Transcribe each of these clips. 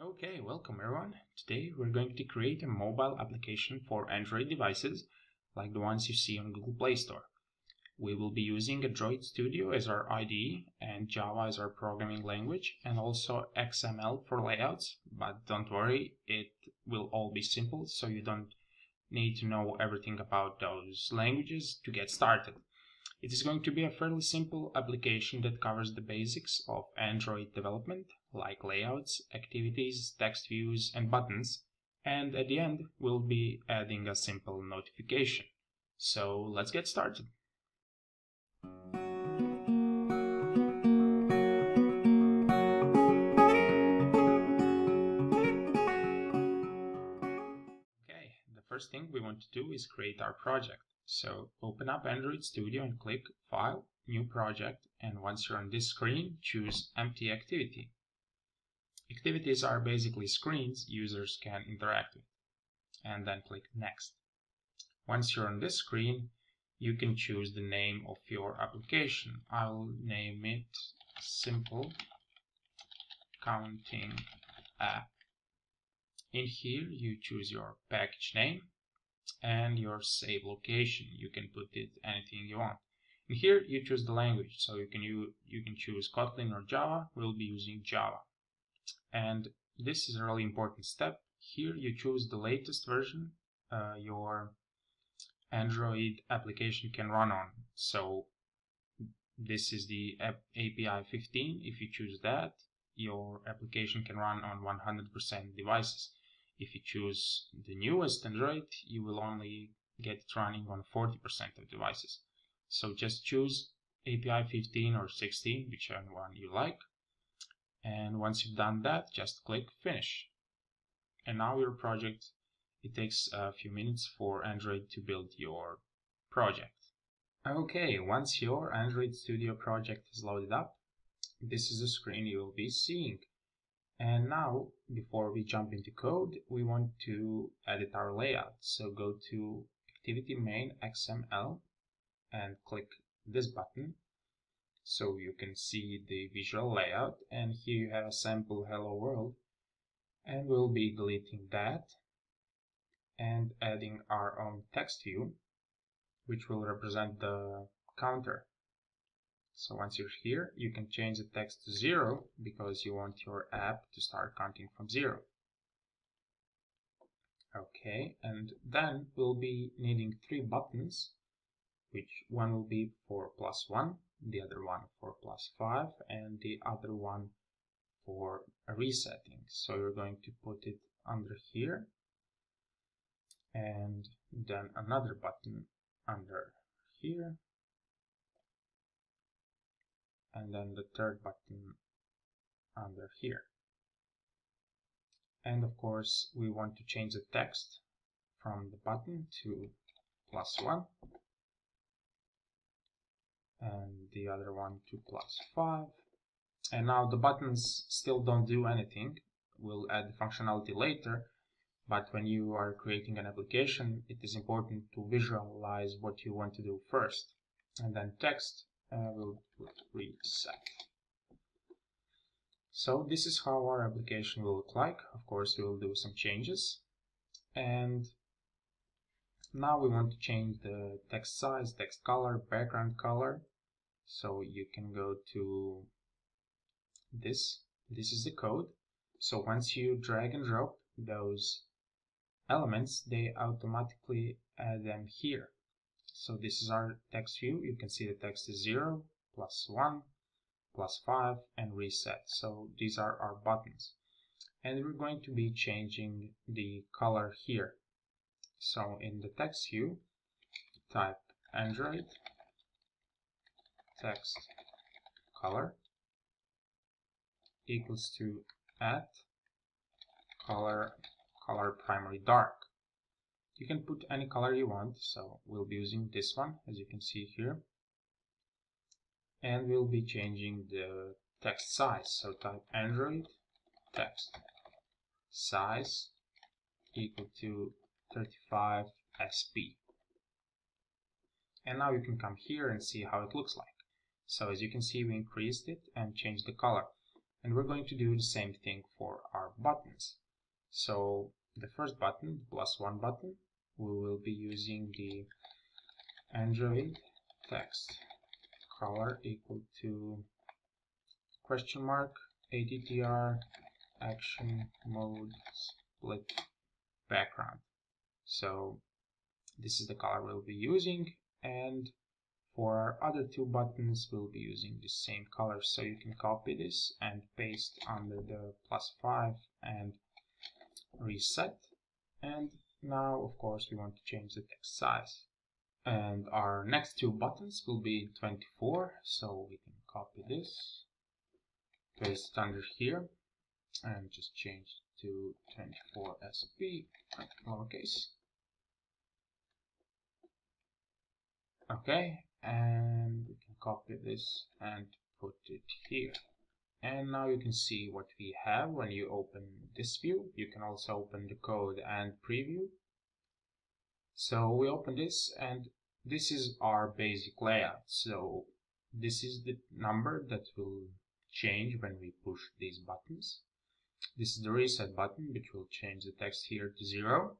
Okay, welcome everyone. Today we're going to create a mobile application for Android devices like the ones you see on Google Play Store. We will be using Android Studio as our IDE and Java as our programming language and also XML for layouts, but don't worry, it will all be simple so you don't need to know everything about those languages to get started. It is going to be a fairly simple application that covers the basics of Android development, like layouts, activities, text views, and buttons, and at the end we'll be adding a simple notification. So let's get started. Okay, the first thing we want to do is create our project. So open up Android Studio and click File, New Project, and once you're on this screen, choose Empty Activity. Activities are basically screens users can interact with, and then click Next. Once you're on this screen, you can choose the name of your application. I'll name it Simple Counting App. In here, you choose your package name and your save location. You can put it anything you want. And here you choose the language, so you can you, you can choose Kotlin or Java. We'll be using Java. And this is a really important step. Here you choose the latest version uh, your Android application can run on. So this is the API 15. If you choose that, your application can run on 100% devices. If you choose the newest Android, you will only get it running on 40% of devices. So just choose API 15 or 16, whichever one you like. And once you've done that, just click Finish. And now your project, it takes a few minutes for Android to build your project. Okay, once your Android Studio project is loaded up, this is the screen you will be seeing. And now, before we jump into code, we want to edit our layout. So go to Activity Main XML and click this button so you can see the visual layout. And here you have a sample hello world. And we'll be deleting that and adding our own text view, which will represent the counter so once you're here, you can change the text to zero because you want your app to start counting from zero. Okay, and then we'll be needing three buttons, which one will be for plus one, the other one for plus five, and the other one for resetting. So you're going to put it under here, and then another button under here, and then the third button under here. And of course, we want to change the text from the button to plus one and the other one to plus five. And now the buttons still don't do anything. We'll add the functionality later, but when you are creating an application, it is important to visualize what you want to do first. And then text uh, we'll reset. So this is how our application will look like. Of course, we will do some changes. And now we want to change the text size, text color, background color. So you can go to this. This is the code. So once you drag and drop those elements, they automatically add them here. So this is our text view. You can see the text is 0, plus 1, plus 5, and reset. So these are our buttons. And we're going to be changing the color here. So in the text view, type Android text color equals to at color color primary dark you can put any color you want so we'll be using this one as you can see here. And we'll be changing the text size. So type android text size equal to 35 sp and now you can come here and see how it looks like. So as you can see we increased it and changed the color. And we're going to do the same thing for our buttons. So the first button, plus one button, we will be using the Android text color equal to question mark attr action mode split background. So this is the color we'll be using and for our other two buttons we'll be using the same color so you can copy this and paste under the plus 5 and reset and now of course we want to change the text size. And our next two buttons will be 24 so we can copy this paste it under here and just change to 24 sp lowercase. Okay and we can copy this and put it here and now you can see what we have. When you open this view you can also open the code and preview. So we open this and this is our basic layout. So this is the number that will change when we push these buttons. This is the reset button which will change the text here to zero.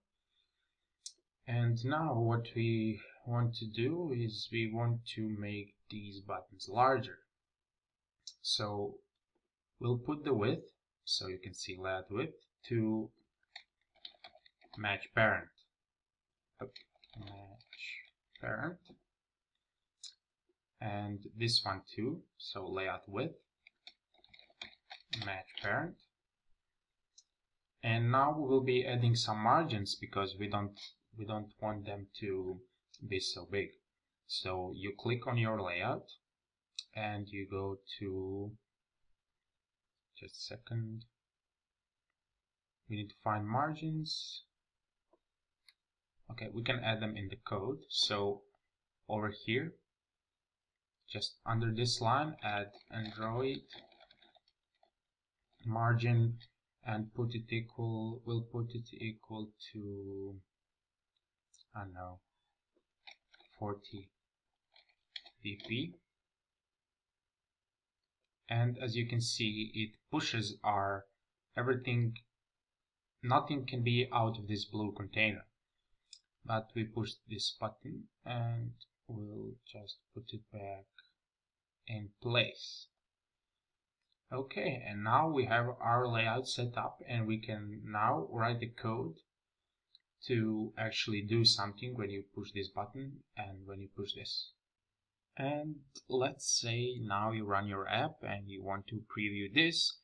And now what we want to do is we want to make these buttons larger. So we'll put the width so you can see layout width to match parent. Match parent. And this one too so layout width match parent. And now we will be adding some margins because we don't we don't want them to be so big. So you click on your layout and you go to just a second. We need to find margins. Okay we can add them in the code. So over here just under this line add android margin and put it equal we'll put it equal to I don't know 40 dp and as you can see it pushes our everything nothing can be out of this blue container. But we push this button and we'll just put it back in place. Okay and now we have our layout set up and we can now write the code to actually do something when you push this button and when you push this and let's say now you run your app and you want to preview this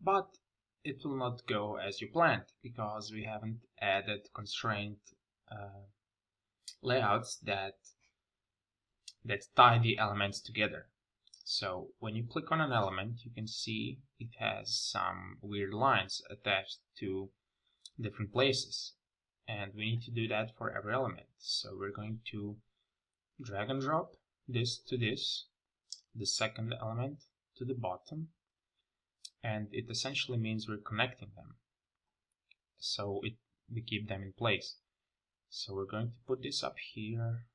but it will not go as you planned because we haven't added constraint uh, layouts that that tie the elements together. So when you click on an element you can see it has some weird lines attached to different places. And we need to do that for every element. So we're going to drag and drop this to this, the second element to the bottom, and it essentially means we're connecting them. So it we keep them in place. So we're going to put this up here.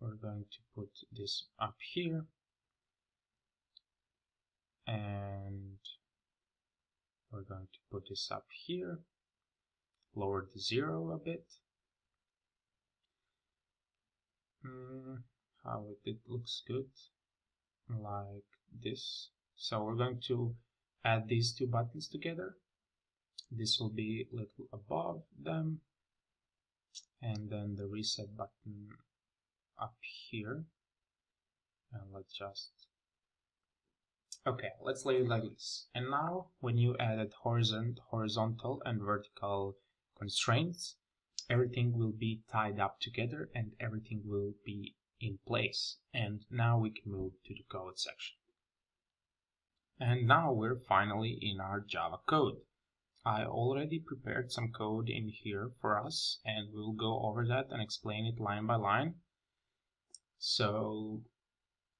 We're going to put this up here. And we're going to put this up here. Lower the zero a bit. Mm, Um, how it looks good. Like this. So we're going to add these two buttons together. This will be a little above them. And then the reset button up here. And let's just okay let's leave it like this. And now when you added horizontal and vertical constraints everything will be tied up together and everything will be in place. And now we can move to the code section. And now we're finally in our Java code. I already prepared some code in here for us and we'll go over that and explain it line by line. So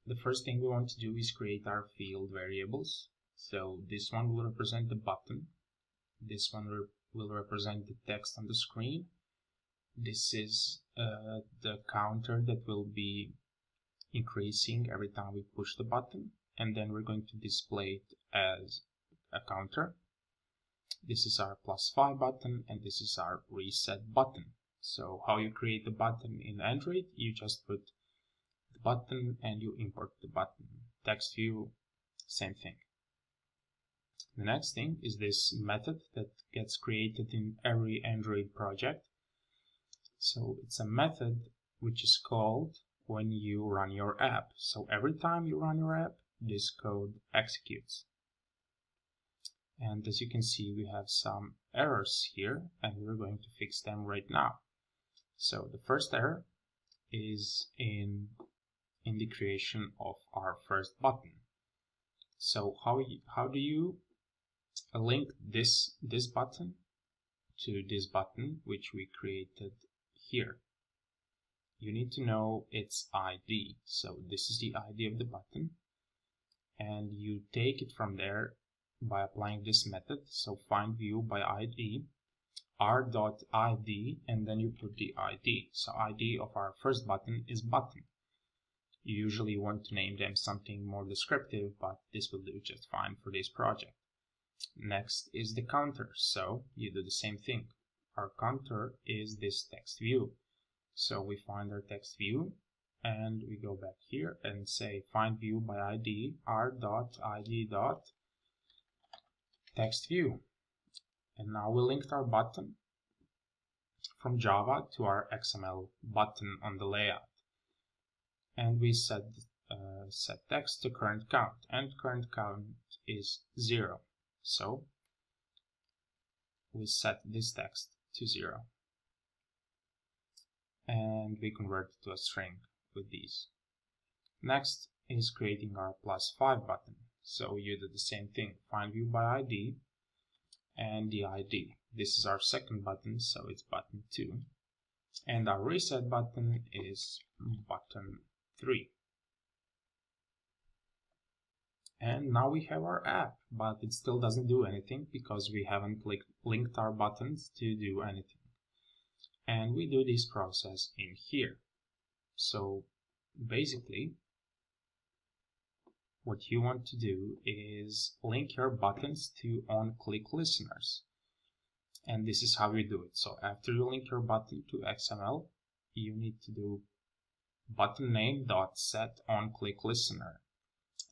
the first thing we want to do is create our field variables. So this one will represent the button. This one re will represent the text on the screen this is uh, the counter that will be increasing every time we push the button and then we're going to display it as a counter. This is our plus 5 button and this is our reset button. So how you create the button in Android, you just put the button and you import the button. Text view, same thing. The next thing is this method that gets created in every Android project. So it's a method which is called when you run your app. So every time you run your app, this code executes. And as you can see, we have some errors here and we're going to fix them right now. So the first error is in, in the creation of our first button. So how, you, how do you link this, this button to this button which we created here? You need to know its ID. So this is the ID of the button and you take it from there by applying this method. So find view by ID r.id and then you put the ID. So ID of our first button is button. You usually want to name them something more descriptive, but this will do just fine for this project. Next is the counter. So you do the same thing. Our counter is this text view. So we find our text view and we go back here and say find view by ID r.id dot text view. And now we linked our button from Java to our XML button on the layout. And we set uh, set text to current count and current count is zero. So we set this text to zero and we convert it to a string with these. Next is creating our plus 5 button. So you do the same thing, find view by ID and the ID. This is our second button, so it's button 2. And our reset button is button 3. And now we have our app, but it still doesn't do anything because we haven't linked our buttons to do anything. And we do this process in here. So basically, what you want to do is link your buttons to on-click listeners. And this is how you do it. So after you link your button to XML, you need to do button name dot set on click listener.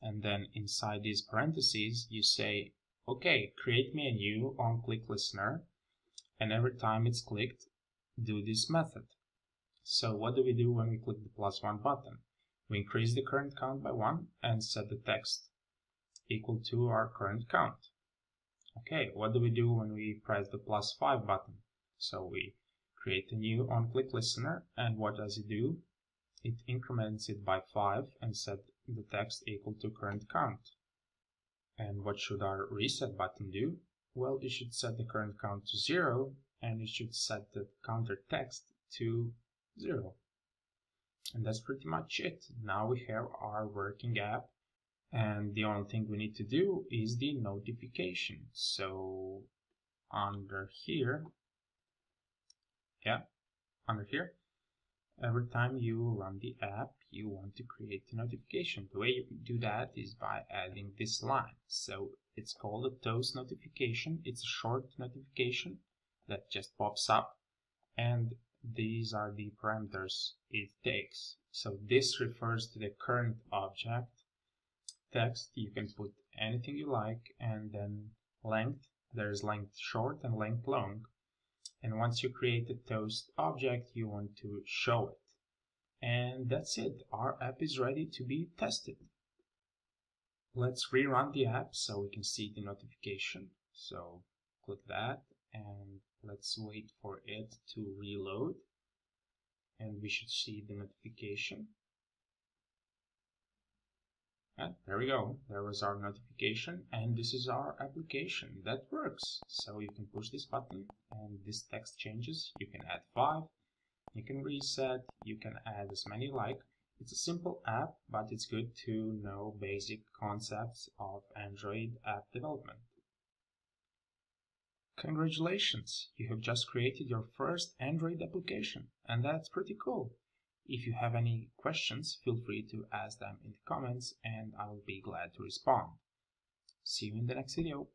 And then inside these parentheses, you say, okay, create me a new on click listener. And every time it's clicked, do this method. So what do we do when we click the plus one button? We increase the current count by one and set the text equal to our current count. Okay, what do we do when we press the plus five button? So we create a new on-click listener and what does it do? It increments it by five and set the text equal to current count. And what should our reset button do? Well, it should set the current count to zero and it should set the counter text to 0. And that's pretty much it. Now we have our working app and the only thing we need to do is the notification. So under here, yeah, under here, every time you run the app, you want to create a notification. The way you can do that is by adding this line. So it's called a toast notification. It's a short notification that just pops up and these are the parameters it takes. So this refers to the current object. Text, you can put anything you like, and then length, there's length short and length long. And once you create a toast object, you want to show it. And that's it, our app is ready to be tested. Let's rerun the app so we can see the notification. So click that and let's wait for it to reload. And we should see the notification. And there we go. There was our notification and this is our application that works. So you can push this button and this text changes. You can add five you can reset you can add as many like it's a simple app but it's good to know basic concepts of android app development Congratulations, you have just created your first Android application, and that's pretty cool. If you have any questions, feel free to ask them in the comments and I will be glad to respond. See you in the next video.